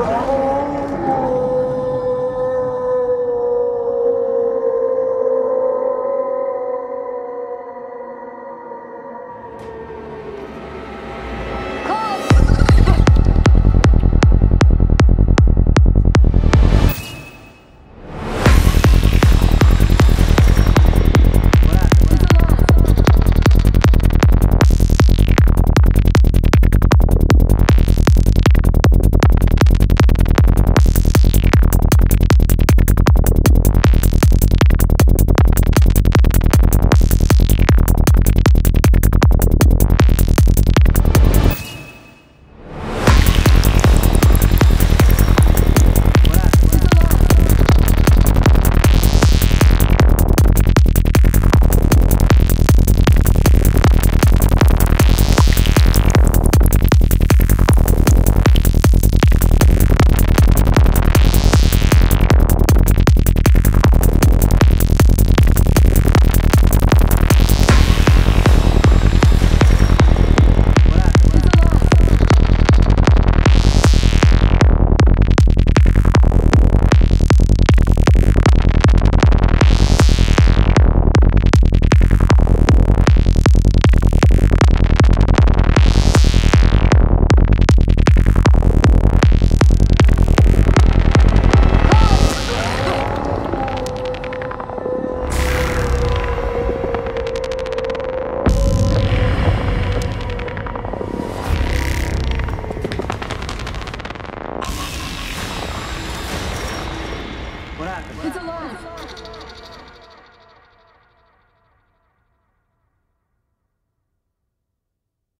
Oh!